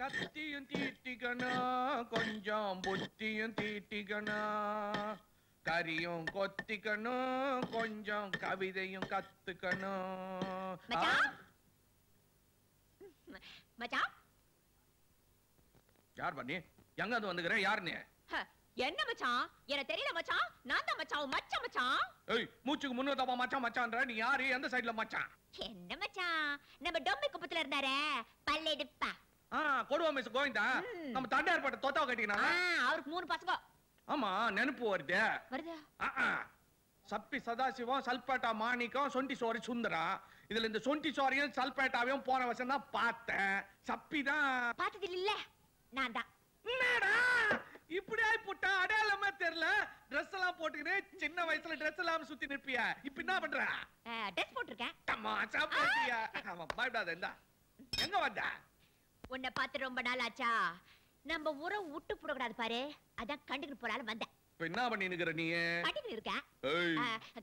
கத்தியும் தீட்டிக்கணும் கொஞ்சம் புத்தியும் தீட்டிக்கணும் கரியும் கொத்திக்கணும் கொஞ்சம் கவிதையும் கத்துக்கணும். யார் பண்ணி எங்க அது வந்துக்கிறேன்? யார் நீ என்ன மச்சான்? எனக்கு தெரியல மச்சான். நான் தான் மச்சான். மச்சான் மச்சான்? ஏய் மூச்சுக்கு முன்னூறு தப்பா மச்சான் மச்சான்ற? நீ யாரு? எந்த சைடுல மச்சான்? என்ன மச்சான்? நம்ம டொம்பி குப்பத்துல இருந்தாரே. பல்லெடுப்பா. கொடுவா மிஸ் கோவிந்தா. நம்ம தண்டையார் பட்ட தொத்தாவை ஆ, கட்டிக்கினா அவருக்கு மூணு பசங்க. ஆமா நினைப்பு வருது. சப்பி சதாசிவம் சல்பேட்டா மாணிக்கம் சொண்டி சோரி சுந்தரா. இதுல இந்த சொண்டி சோரியும் சல்பேட்டாவையும் போன வருஷம் தான் பார்த்தேன். சப்பி தான். பார்த்தது இல்ல. நான் தான். இப்படி ஆயி போட்டா அடையாளமே தெரியல. Dress எல்லாம் போட்டுக்கிட்டு சின்ன வயசுல Dress எல்லாம் சுத்தி நிற்பிய? இப்ப என்ன பண்ற? ட்ரெஸ் போட்டிருக்கேன். தமாஷா போட்டியா ஆமா பயப்படாத இந்தா. எங்க வந்த? உன்னை பார்த்து ரொம்ப நாள் ஆச்சா? நம்ம உறவு விட்டு போடக்கூடாது பாரு. அதான் கண்டுக்கிட்டு போறாலும் வந்தேன். என்ன பண்ணி நீ? கட்டிக்கிட்டு இருக்கேன்.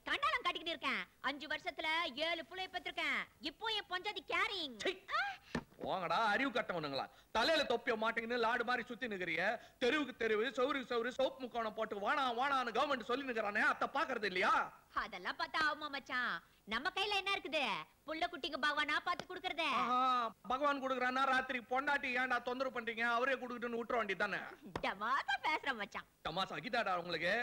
கண்டாலம் கட்டிக்கிட்டு இருக்கேன். அஞ்சு வருஷத்துல ஏழு புள்ளைய பெற்றிருக்கேன். இப்போ என் பஞ்சாதி கேரிங். போங்கடா அறிவு கட்டவனுங்களா தலையில தொப்பிய மாட்டேங்கன்னு லாடு மாதிரி சுத்தி நிக்கிறிய? தெருவுக்கு தெருவு சௌருக்கு சௌரு சோப்பு முக்கோணம் போட்டு வானா வானான்னு கவர்மெண்ட் சொல்லி நிக்கிறானே அத பாக்குறது இல்லையா? அதெல்லாம் பார்த்தா ஆகுமா மச்சான்? நம்ம கையில என்ன இருக்குது? புள்ள குட்டிக்கு பகவானா பார்த்து கொடுக்கறதே? பகவான் கொடுக்குறானா ராத்திரி பொண்டாட்டி ஏன்டா தொந்தரவு பண்றீங்க? அவரே கொடுக்கட்டுன்னு விட்டுற வேண்டியதானே டமாதா பேசுறேன் மச்சான். தமாசா கிதாடா உங்களுக்கு?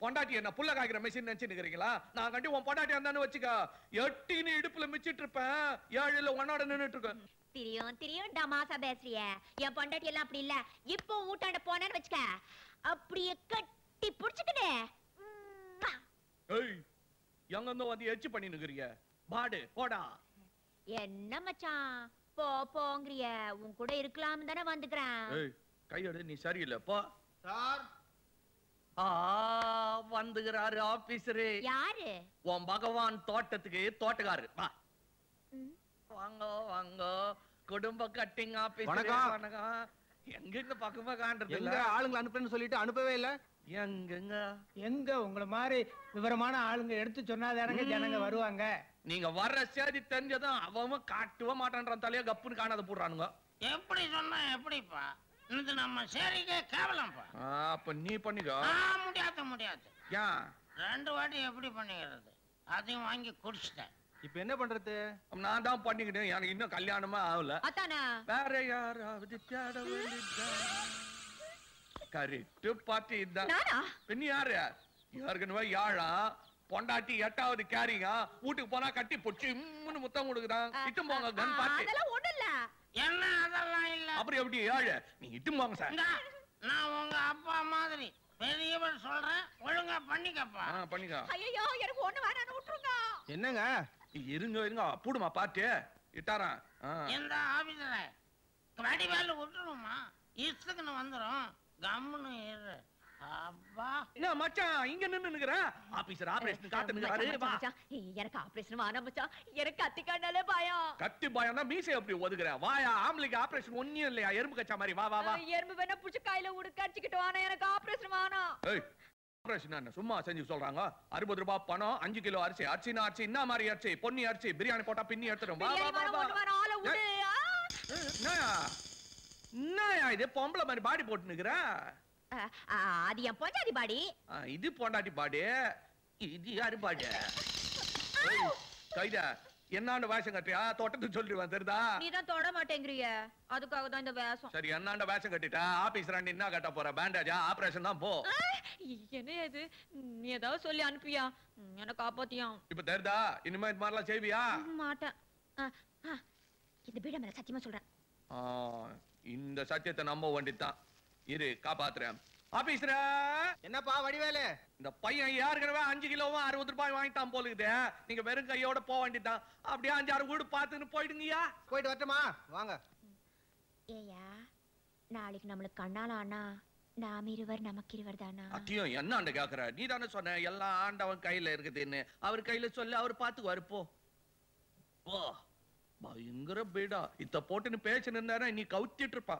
பொண்டாட்டி என்ன புள்ள காய்க்கிற மெஷின் நினைச்சு நிக்கிறீங்களா? நான் கண்டி உன் பொண்டாட்டி இருந்தான்னு வச்சுக்க. எட்டின்னு இடுப்புல மிச்சிட்டு இருப்பேன். ஏழுல உன்னோட நின்னுட்டு இருக்கேன். திரியும் திரியும் டமாசா பேசுறிய. என் பொண்டாட்டி எல்லாம் அப்படி இல்ல. இப்போ ஊட்டாண்ட போனேன்னு வச்சுக்க. அப்படியே கட்டி புடிச்சுக்கிட்டு. ஏய் எங்க இருந்தோ வந்து எச்சு பண்ணி நிக்கிறீங்க பாடு போடா. என்ன மச்சான்? போ போங்கிறிய. உன் கூட இருக்கலாம் தானே வந்துக்கிறேன். கையெடு நீ சரியில்லை. போ. சார். ஆ. வந்துகிறாரு ஆபீசரு. யாரு? உன் பகவான் தோட்டத்துக்கு தோட்டக்காரு. வாங்க வாங்க. குடும்ப கட்டிங் ஆபீஸ் வணக்கம். வணக்கம். எங்க இந்த பக்கமா காண்றது எங்க இல்ல ஆளுங்களை அனுப்புறேன்னு சொல்லிட்டு அனுப்பவே இல்ல? எங்கங்க? எங்க? உங்களை மாதிரி விவரமான ஆளுங்க எடுத்து சொன்னாதானங்க ஜனங்க வருவாங்க. நீங்க வர்ற செய்தி தெரிஞ்சதும் அவன் காட்டவே மாட்டான்றான் தலைய கப்புன்னு காணாத போடுறானுங்க. எப்படி சொன்னா எப்படிப்பா? இது நம்ம சேரிக்கே கேவலம்ப்பா அப்ப நீ பண்ணிக்கோ. ஆ முடியாது முடியாது. ஏன் ரெண்டு வாட்டி எப்படி பண்ணிக்கிறது? அதையும் வாங்கி குடிச்சிட்டேன். இப்ப என்ன பண்றது? நான் தான் பண்ணிக்கிட்டேன். எனக்கு இன்னும் கல்யாணமே ஆகல. வேற யாராவது தேட வேண்டியதா கரெக்ட் பாட்டி இதான் நானா? பின்ன யாரு? ஏற்கனவே யாழா. பொண்டாட்டி எட்டாவது கேரிங்க வீட்டுக்கு போனா கட்டி பொச்சு இம்முன்னு முத்தம் கொடுக்குறான். இட்டும் போங்க கன் பாட்டி அதெல்லாம் ஒண்ணும் இல்ல என்ன அப்புறம் எப்படி ஏழு. நீ இட்டும் போங்க சார். நான் உங்க அப்பா மாதிரி பெரியவர் சொல்றேன் ஒழுங்கா பண்ணிக்கப்பா. ஆ, பண்ணிக்கோ. ஐயோ எனக்கு ஒண்ணு வேணாம்னு விட்டுருங்க. என்னங்க? இருங்க இருங்க. பூடுமா பாட்டு. இட்டாரான். இந்த ஆபீஸ்ல வடிவேலு விட்டுருமா? இஷ்டத்துக்குன்னு வந்துரும். கம்முன்னு இரு. என்ன மச்சான் இங்க நின்னு நிக்கிற ஆபீசர் ஆபரேஷன் காத்து நிக்கிறாரு எனக்கு ஆபரேஷன் வேணாம் மச்சான். எனக்கு கத்திக்காண்டாலே பயம். கத்தி பயம் தான் மீசை எப்படி ஒதுக்குற? வாயா ஆம்பளைக்கு ஆபரேஷன் ஒண்ணும் இல்லையா? எறும்பு கச்சா மாதிரி. வா வா வா. எறும்பு வேணா புடிச்சு கையில உடுக்க அடிச்சுக்கிட்டு வானா எனக்கு ஆபரேஷன் வேணாம். ஏய் ஆபரேஷன் என்ன? சும்மா செஞ்சு சொல்றாங்க? அறுபது ரூபாய் பணம் அஞ்சு கிலோ அரிசி. அரிசினா அரிசி என்ன மாதிரி அரிசி? பொன்னி அரிசி பிரியாணி போட்டா பின்னி எடுத்துடும் வா வா வா இது? பொம்பளை மாதிரி பாடி போட்டு நிக்கிற ஆ, ஆ, அது என் பொஞ்சாதி பாடி. இது பொண்டாட்டி பாடி. இது யாரு பாடி? கைதா என்னாண்ட வேஷம் கட்டியா தோட்டத்துக்கு சொல்லிட்டு தெரியுதா? நீ தான் தொட மாட்டேங்கிறிய. அதுக்காக தான் இந்த வேஷம். சரி என்னாண்ட வேஷம் கட்டிட்டா? ஆபீஸ் ராண்டி என்ன கட்ட போற? பேண்டேஜா ஆபரேஷன் தான் போ. என்ன இது? நீ ஏதாவது சொல்லி அனுப்பியா? என்ன காப்பாத்தியா? இப்ப தெரியுதா? இனிமே இது மாதிரிலாம் செய்வியா? மாட்டேன். இந்த பீட மேல சத்தியமா சொல்றேன். இந்த சத்தியத்தை நம்ப வேண்டியதுதான். இரு காப்பாத்துறேன். ஆபீஸ்ல என்னப்பா வடிவேலு? இந்த பையன் ஏற்கனவே அஞ்சு கிலோவும் அறுபது ரூபாய் வாங்கிட்டான் போலுக்குது. நீங்க வெறும் கையோட போக வேண்டியதுதான். அப்படியே அஞ்சாறு வீடு பார்த்துன்னு போயிடுங்கய்யா போயிட்டு வரட்டுமா? வாங்க. ஏயா நாளைக்கு நம்மளுக்கு கண்ணால ஆனா நாம் இருவர் நமக்கு இருவர் தானா? அத்தியம் என்ன ஆண்ட கேக்குற? நீ தானே சொன்ன எல்லாம் ஆண்டவன் கையில இருக்குதுன்னு. அவர் கையில சொல்லி அவர் பாத்துக்குவாரு போ. போ. பயங்கர பீடா. இத்த போட்டுன்னு பேசின்னு இருந்தாரு நீ கவுத்திட்டு இருப்பா.